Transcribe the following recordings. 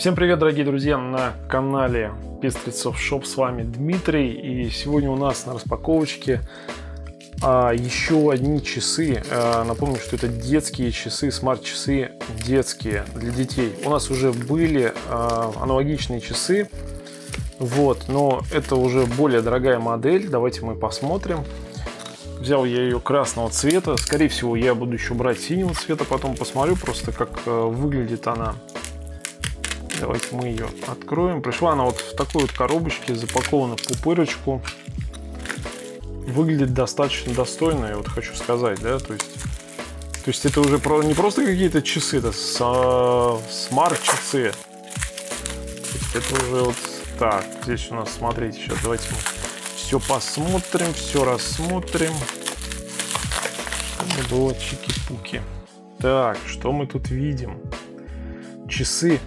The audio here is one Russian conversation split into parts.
Всем привет, дорогие друзья, на канале Пестрецов Shop. С вами Дмитрий. И сегодня у нас на распаковочке а, еще одни часы. А, напомню, что это детские часы, смарт-часы детские для детей. У нас уже были а, аналогичные часы, вот, но это уже более дорогая модель. Давайте мы посмотрим. Взял я ее красного цвета. Скорее всего, я буду еще брать синего цвета. Потом посмотрю просто, как а, выглядит она Давайте мы ее откроем. Пришла она вот в такой вот коробочке, запакована в пупырочку. Выглядит достаточно достойно, я вот хочу сказать, да, то есть... То есть это уже не просто какие-то часы, это смарт-часы. Это уже вот так. Здесь у нас, смотрите, сейчас давайте мы все посмотрим, все рассмотрим. Чтобы было чики-пуки. Так, что мы тут видим? Часы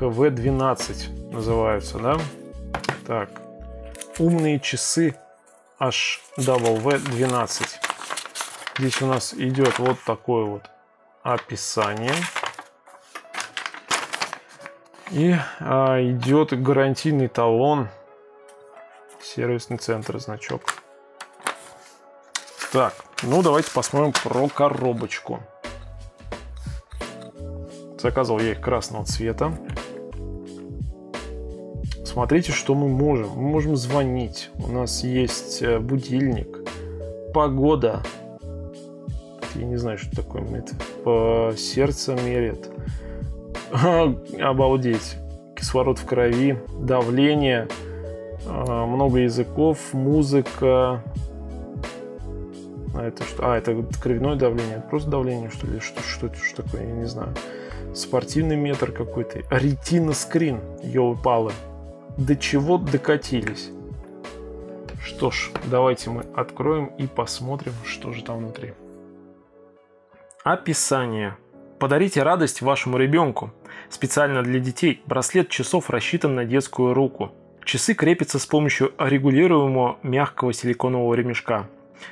HV12 называются, да? Так, умные часы HW12. Здесь у нас идет вот такое вот описание. И а, идет гарантийный талон. Сервисный центр, значок. Так, ну давайте посмотрим про коробочку. Заказывал я их красного цвета. Смотрите, что мы можем. Мы можем звонить. У нас есть э, будильник. Погода. Я не знаю, что такое. Это по сердцу мерит. Обалдеть. Кислород в крови. Давление. А, много языков. Музыка. А это что? А, это кровяное давление. Просто давление, что ли? Что, что, это, что такое? Я не знаю. Спортивный метр какой-то. Ретина скрин. Ёлы-палы до чего докатились. Что ж, давайте мы откроем и посмотрим, что же там внутри. Описание. Подарите радость вашему ребенку. Специально для детей браслет часов рассчитан на детскую руку. Часы крепятся с помощью регулируемого мягкого силиконового ремешка.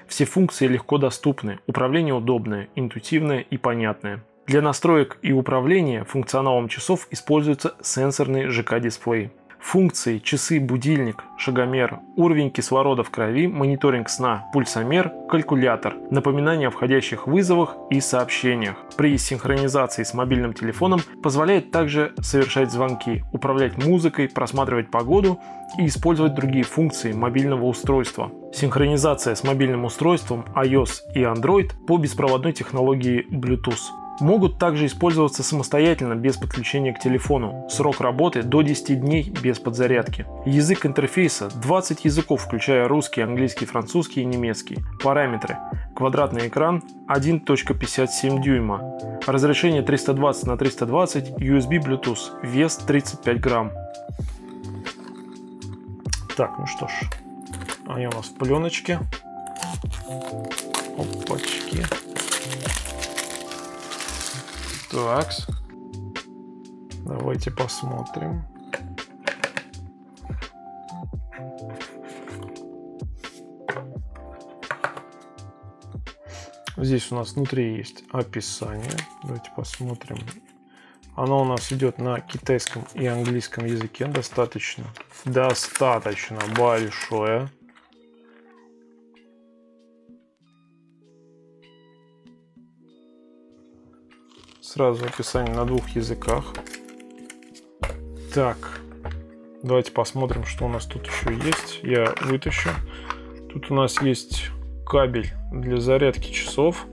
Все функции легко доступны, управление удобное, интуитивное и понятное. Для настроек и управления функционалом часов используется сенсорный ЖК-дисплей. Функции часы, будильник, шагомер, уровень кислорода в крови, мониторинг сна, пульсомер, калькулятор, напоминание о входящих вызовах и сообщениях. При синхронизации с мобильным телефоном позволяет также совершать звонки, управлять музыкой, просматривать погоду и использовать другие функции мобильного устройства. Синхронизация с мобильным устройством iOS и Android по беспроводной технологии Bluetooth могут также использоваться самостоятельно без подключения к телефону. Срок работы до 10 дней без подзарядки. Язык интерфейса 20 языков, включая русский, английский, французский и немецкий. Параметры. Квадратный экран 1.57 дюйма. Разрешение 320 на 320, USB Bluetooth. Вес 35 грамм. Так, ну что ж. Они у нас в пленочке. Опачки. Так. Давайте посмотрим. Здесь у нас внутри есть описание. Давайте посмотрим. Оно у нас идет на китайском и английском языке достаточно, достаточно большое. Сразу описание на двух языках. Так, давайте посмотрим, что у нас тут еще есть. Я вытащу. Тут у нас есть кабель для зарядки часов.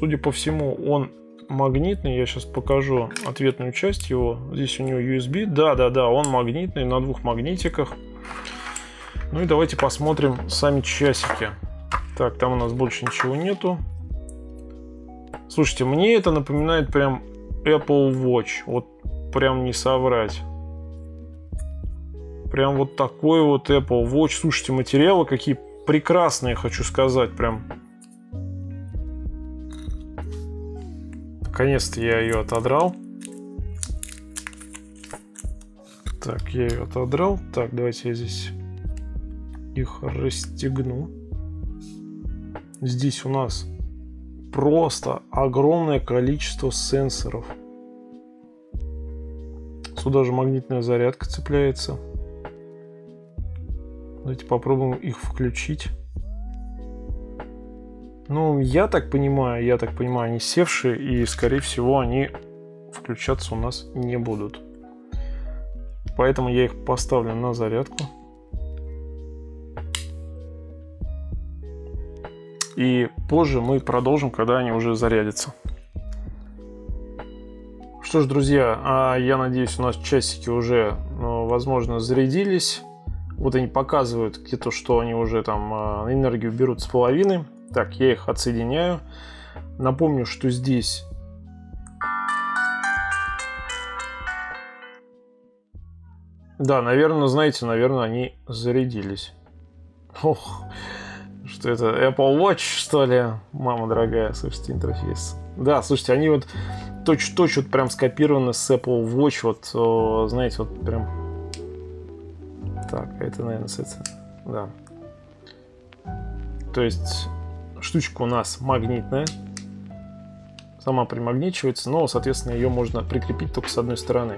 Судя по всему, он магнитный. Я сейчас покажу ответную часть его. Здесь у него USB. Да, да, да, он магнитный на двух магнитиках. Ну и давайте посмотрим сами часики. Так, там у нас больше ничего нету. Слушайте, мне это напоминает прям Apple Watch. Вот прям не соврать. Прям вот такой вот Apple Watch. Слушайте, материалы какие прекрасные, хочу сказать. Прям. Наконец-то я ее отодрал. Так, я ее отодрал. Так, давайте я здесь их расстегну. Здесь у нас просто огромное количество сенсоров. туда же магнитная зарядка цепляется. Давайте попробуем их включить. Ну, я так понимаю, я так понимаю, они севшие, и, скорее всего, они включаться у нас не будут. Поэтому я их поставлю на зарядку. И позже мы продолжим, когда они уже зарядятся. Что ж, друзья, а я надеюсь, у нас часики уже, ну, возможно, зарядились. Вот они показывают где-то, что они уже там а, энергию берут с половины. Так, я их отсоединяю. Напомню, что здесь Да, наверное, знаете, наверное, они зарядились. Ох, что это? Apple Watch, что ли? Мама дорогая, слушайте, интерфейс. Да, слушайте, они вот точь-точь вот прям скопированы с Apple Watch, вот, знаете, вот прям... Так, это, наверное, с этим. Да. То есть штучка у нас магнитная. Сама примагничивается, но, соответственно, ее можно прикрепить только с одной стороны.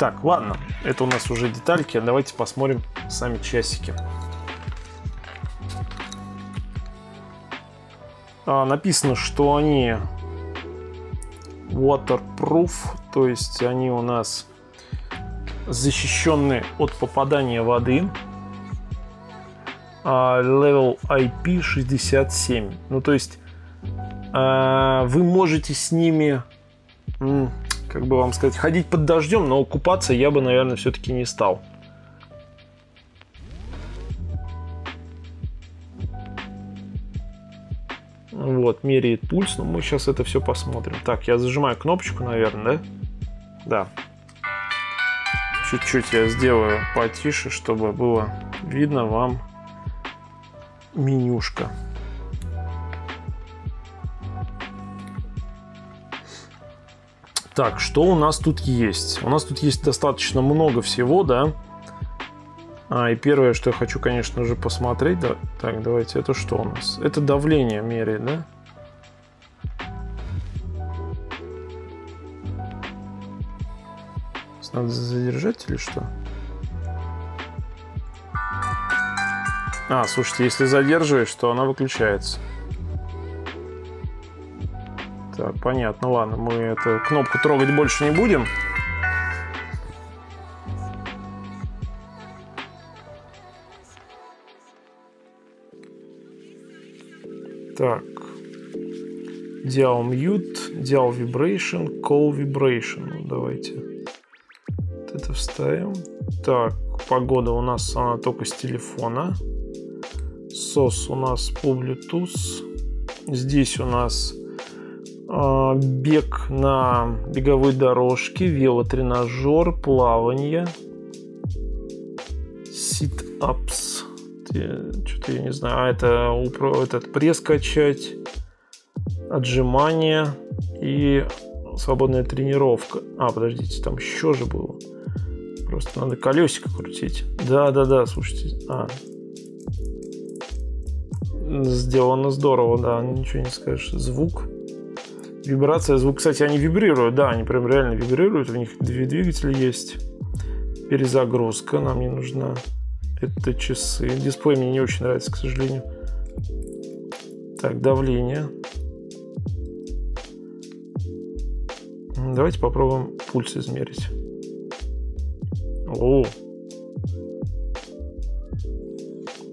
Так, ладно, это у нас уже детальки. Давайте посмотрим сами часики. А, написано, что они waterproof, то есть они у нас защищены от попадания воды. А, level IP 67. Ну, то есть а, вы можете с ними как бы вам сказать, ходить под дождем, но купаться я бы, наверное, все-таки не стал. Вот, меряет пульс, но мы сейчас это все посмотрим. Так, я зажимаю кнопочку, наверное, да? Да. Чуть-чуть я сделаю потише, чтобы было видно вам менюшка. Так, что у нас тут есть? У нас тут есть достаточно много всего, да. А, и первое, что я хочу, конечно же, посмотреть. Да, так, давайте, это что у нас? Это давление меряет, да? Надо задержать или что? А, слушайте, если задерживаешь, то она выключается. Так, понятно, ладно, мы эту кнопку трогать больше не будем. Dial Mute, Dial Vibration, Call Vibration. Ну, давайте вот это вставим. Так, погода у нас она только с телефона. SOS у нас по Bluetooth. Здесь у нас а, бег на беговой дорожке, велотренажер, плавание, sit-ups, что-то я не знаю, а это этот пресс качать, отжимания и свободная тренировка. А, подождите, там еще же было. Просто надо колесико крутить. Да, да, да, слушайте. А. Сделано здорово, да, ничего не скажешь. Звук. Вибрация, звук, кстати, они вибрируют, да, они прям реально вибрируют, у них две двигателя есть. Перезагрузка нам не нужна. Это часы. Дисплей мне не очень нравится, к сожалению. Так, давление. Давайте попробуем пульс измерить. О!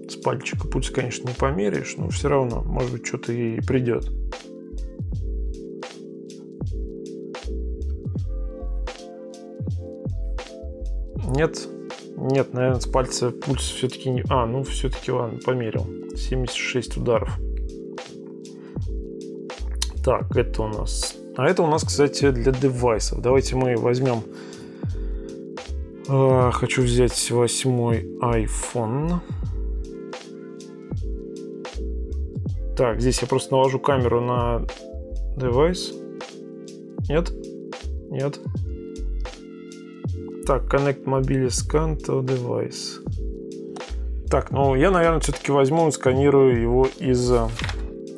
С пальчика пульс, конечно, не померяешь, но все равно, может быть, что-то и придет. Нет, нет, наверное, с пальца пульс все-таки не... А, ну все-таки ладно, померил. 76 ударов. Так, это у нас... А это у нас, кстати, для девайсов. Давайте мы возьмем... А, хочу взять восьмой iPhone. Так, здесь я просто навожу камеру на девайс. Нет? Нет. Так, Connect Mobile Scan to Device. Так, ну я, наверное, все-таки возьму и сканирую его из э,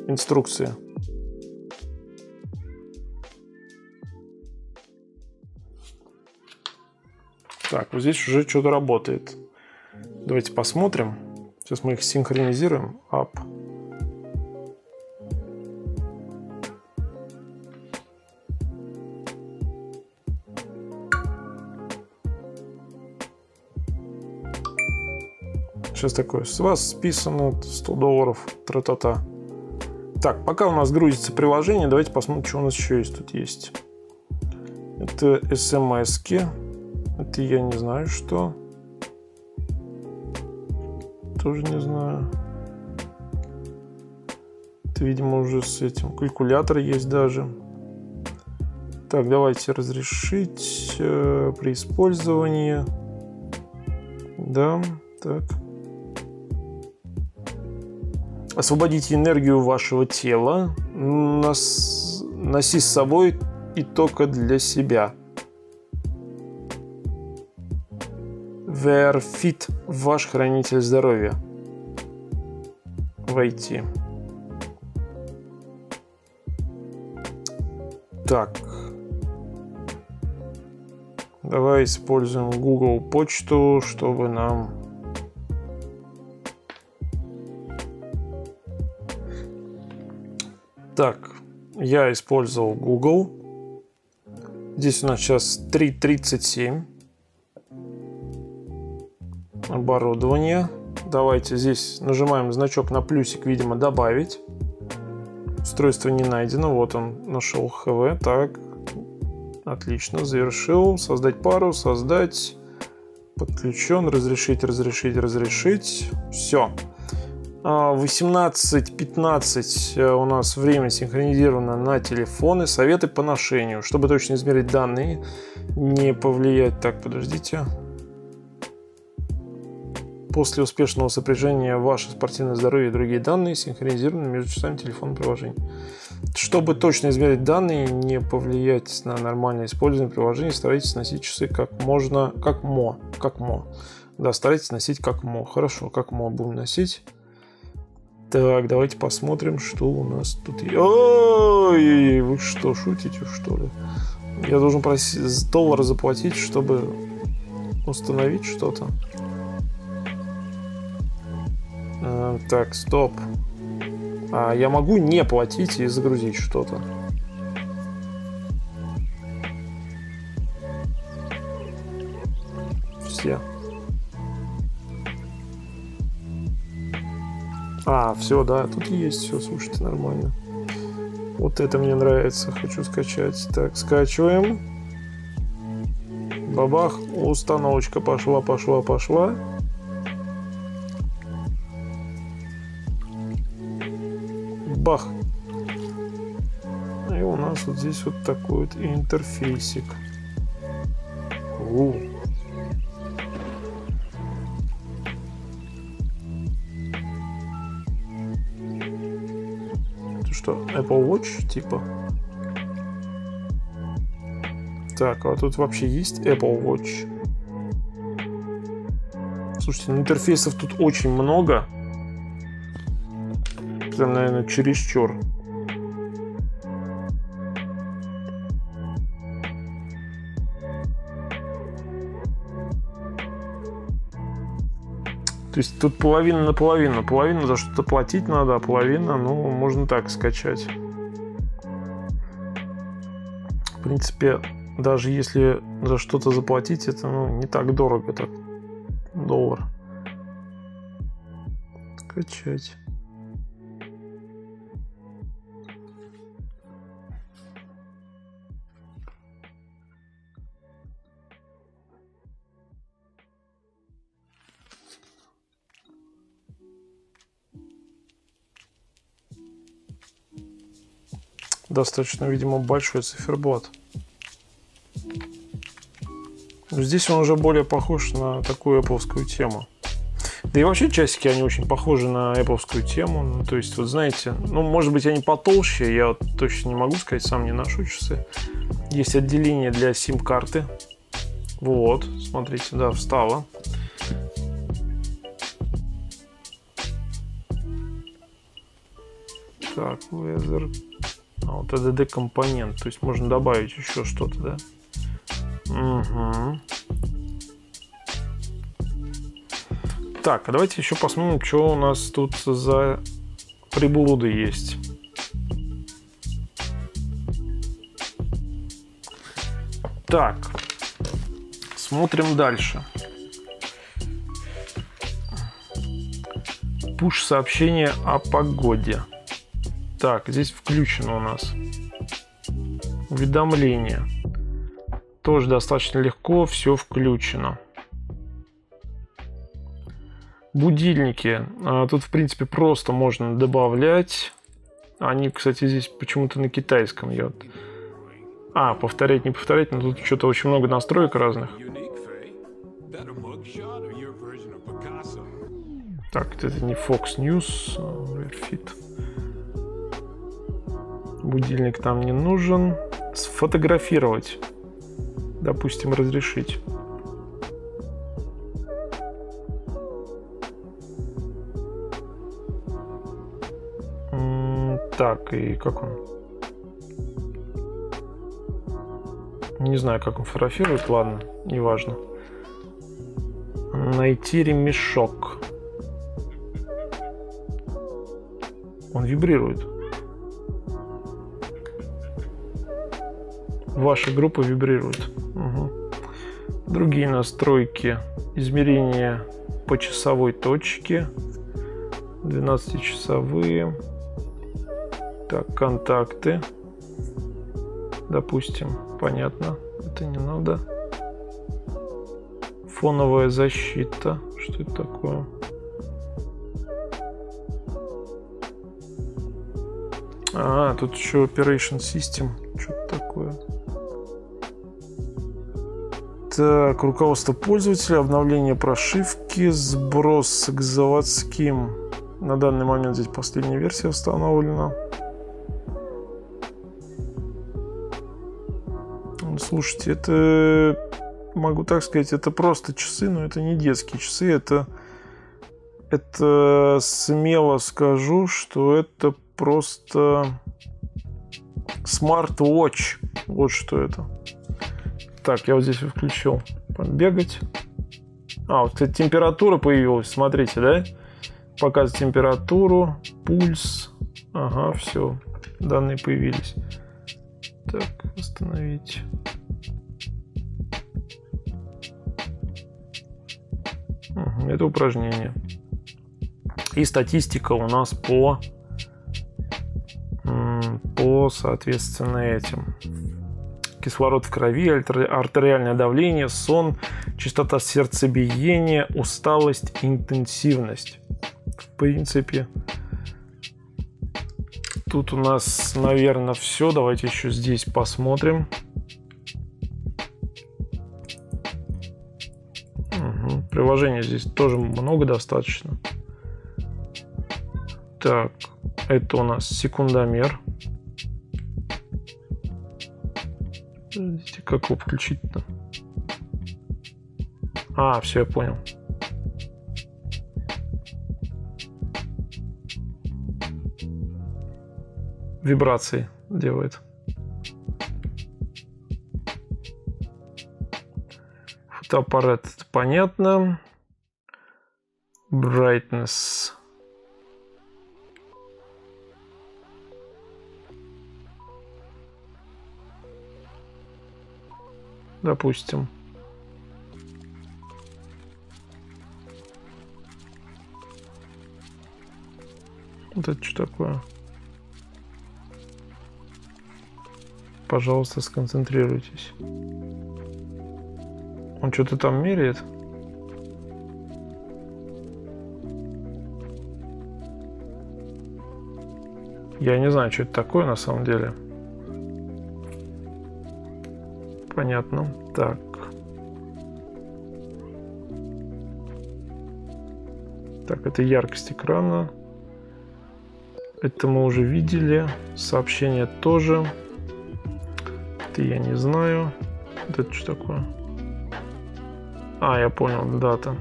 инструкции. Так, вот здесь уже что-то работает. Давайте посмотрим. Сейчас мы их синхронизируем. Up. Сейчас такое. С вас списано 100 долларов. Тра-та-та. Так, пока у нас грузится приложение, давайте посмотрим, что у нас еще есть тут есть. Это смс -ки. Это я не знаю, что. Тоже не знаю. Это, видимо, уже с этим. Калькулятор есть даже. Так, давайте разрешить э, при использовании. Да, так. Освободите энергию вашего тела. Нас... Носи с собой и только для себя. Верфит, ваш хранитель здоровья. Войти. Так. Давай используем Google почту, чтобы нам Так, я использовал Google. Здесь у нас сейчас 3.37 оборудование. Давайте здесь нажимаем значок на плюсик, видимо, добавить. Устройство не найдено. Вот он нашел ХВ. Так, отлично, завершил. Создать пару, создать. Подключен, разрешить, разрешить, разрешить. Все. 18.15 э, у нас время синхронизировано на телефоны. Советы по ношению. Чтобы точно измерить данные, не повлиять. Так, подождите. После успешного сопряжения ваше спортивное здоровье и другие данные синхронизированы между часами телефонного приложения. Чтобы точно измерить данные, не повлиять на нормальное использование приложения, старайтесь носить часы как можно, как мо, как мо. Да, старайтесь носить как мо. Хорошо, как мо будем носить. Так, давайте посмотрим, что у нас тут. Ой, вы что, шутите, что ли? Я должен просить доллар заплатить, чтобы установить что-то. Э, так, стоп. А, я могу не платить и загрузить что-то. Все. А, все, да, тут есть все, слушайте, нормально. Вот это мне нравится, хочу скачать. Так, скачиваем. Бабах, установочка пошла, пошла, пошла. Бах. И у нас вот здесь вот такой вот интерфейсик. У. Это что, Apple Watch типа? Так, а тут вообще есть Apple Watch? Слушайте, ну интерфейсов тут очень много прям, наверное, чересчур. То есть тут половина на половину. Половину за что-то платить надо, а половина, ну, можно так скачать. В принципе, даже если за что-то заплатить, это ну, не так дорого, так доллар. Скачать. Достаточно, видимо, большой циферблат. Здесь он уже более похож на такую Apple тему. Да и вообще часики, они очень похожи на Apple тему. Ну, то есть, вот знаете, ну, может быть, они потолще, я вот точно не могу сказать, сам не ношу часы. Есть отделение для сим-карты. Вот, смотрите, да, встала. Так, weather вот ADD компонент, то есть можно добавить еще что-то, да? Угу. Так, а давайте еще посмотрим, что у нас тут за приблуды есть. Так, смотрим дальше. Пуш сообщение о погоде. Так, здесь включено у нас уведомление. Тоже достаточно легко, все включено. Будильники. А, тут, в принципе, просто можно добавлять. Они, кстати, здесь почему-то на китайском идет. А, повторять, не повторять, но тут что-то очень много настроек разных. Так, это не Fox News, а Fit. Будильник там не нужен. Сфотографировать. Допустим, разрешить. Так, и как он? Не знаю, как он фотографирует, ладно, неважно. Найти ремешок. Он вибрирует. Ваша группа вибрирует. Угу. Другие настройки. Измерения по часовой точке. 12-часовые. Так, контакты. Допустим, понятно. Это не надо. Фоновая защита. Что это такое? А, тут еще Operation System. Что-то Так, руководство пользователя, обновление прошивки, сброс к заводским. На данный момент здесь последняя версия установлена. Слушайте, это, могу так сказать, это просто часы, но это не детские часы, это, это смело скажу, что это просто смарт-вотч. Вот что это. Так, я вот здесь включил. Бегать. А, вот, кстати, температура появилась. Смотрите, да? Показывает температуру, пульс. Ага, все. Данные появились. Так, остановить. Угу, это упражнение. И статистика у нас по по, соответственно, этим кислород в крови, артериальное давление, сон, частота сердцебиения, усталость, интенсивность. В принципе, тут у нас, наверное, все. Давайте еще здесь посмотрим. Угу. Приложений здесь тоже много достаточно. Так, это у нас секундомер. Как его включить-то? А, все, я понял. Вибрации делает. Фотоаппарат, понятно. Brightness допустим. Вот это что такое? Пожалуйста, сконцентрируйтесь. Он что-то там меряет? Я не знаю, что это такое на самом деле. Понятно. Так. Так, это яркость экрана. Это мы уже видели. Сообщение тоже. Это я не знаю. Это что такое? А, я понял, дата.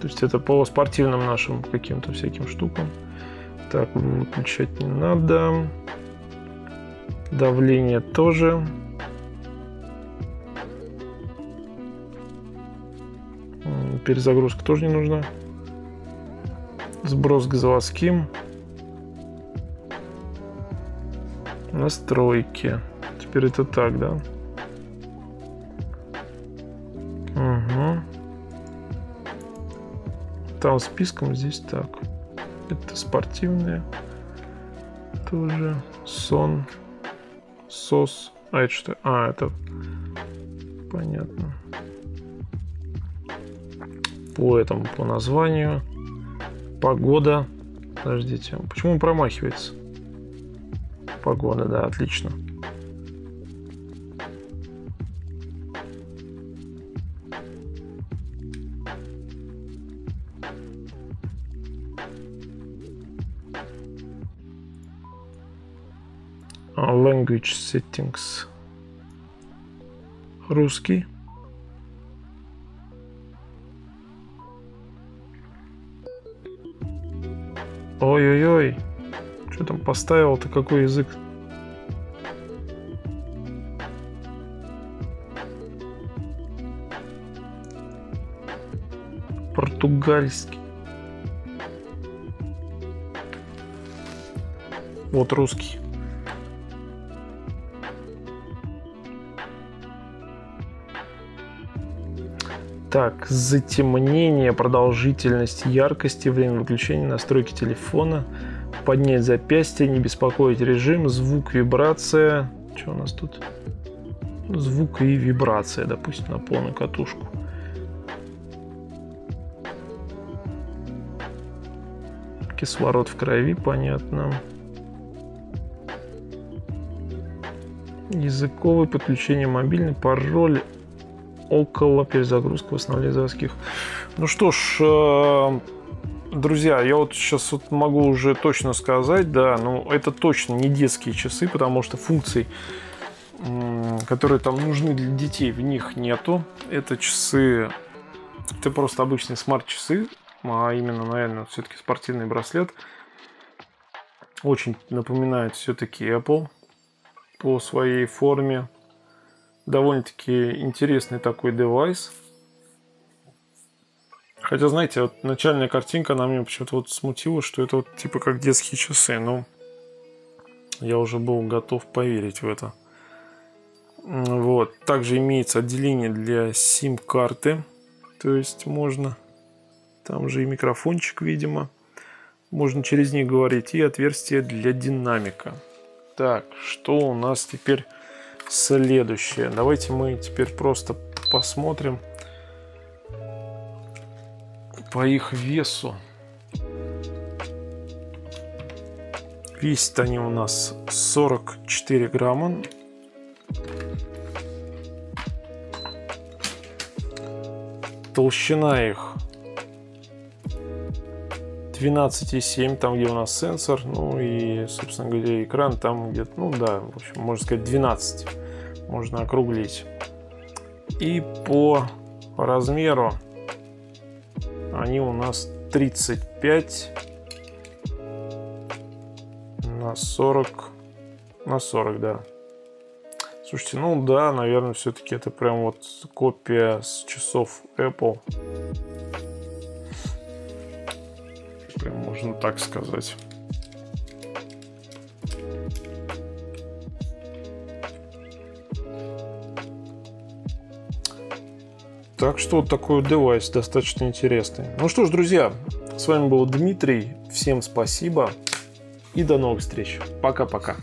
То есть это по спортивным нашим каким-то всяким штукам. Так, выключать не надо. Давление тоже. Перезагрузка тоже не нужна. Сброс к заводским. Настройки. Теперь это так, да? Угу. Там списком здесь так. Это спортивные. Тоже. Сон. Сос. А это что? А, это... Понятно. По этому, по названию. Погода. Подождите, почему он промахивается? Погода, да, отлично. Language settings. Русский. Ой-ой-ой. Что там поставил-то? Какой язык? Португальский. Вот русский. Так, затемнение, продолжительность яркости, время выключения, настройки телефона, поднять запястье, не беспокоить режим, звук, вибрация. Что у нас тут? Звук и вибрация, допустим, на полную катушку. Кислород в крови, понятно. Языковое подключение мобильный, пароль около перезагрузки восстановления заводских. Ну что ж, э, друзья, я вот сейчас вот могу уже точно сказать, да, ну это точно не детские часы, потому что функций, которые там нужны для детей, в них нету. Это часы, это просто обычные смарт-часы, а именно, наверное, все-таки спортивный браслет. Очень напоминает все-таки Apple по своей форме, довольно-таки интересный такой девайс. Хотя, знаете, вот начальная картинка, она меня почему-то вот смутила, что это вот типа как детские часы. Но я уже был готов поверить в это. Вот. Также имеется отделение для сим-карты. То есть можно... Там же и микрофончик, видимо. Можно через них говорить. И отверстие для динамика. Так, что у нас теперь следующее. Давайте мы теперь просто посмотрим по их весу. Весят они у нас 44 грамма. Толщина их 12,7, там где у нас сенсор, ну и, собственно говоря, экран там где-то, ну да, в общем, можно сказать 12, можно округлить. И по размеру они у нас 35 на 40, на 40, да. Слушайте, ну да, наверное, все-таки это прям вот копия с часов Apple. Можно так сказать. Так что вот такой девайс достаточно интересный. Ну что ж, друзья, с вами был Дмитрий. Всем спасибо и до новых встреч. Пока-пока.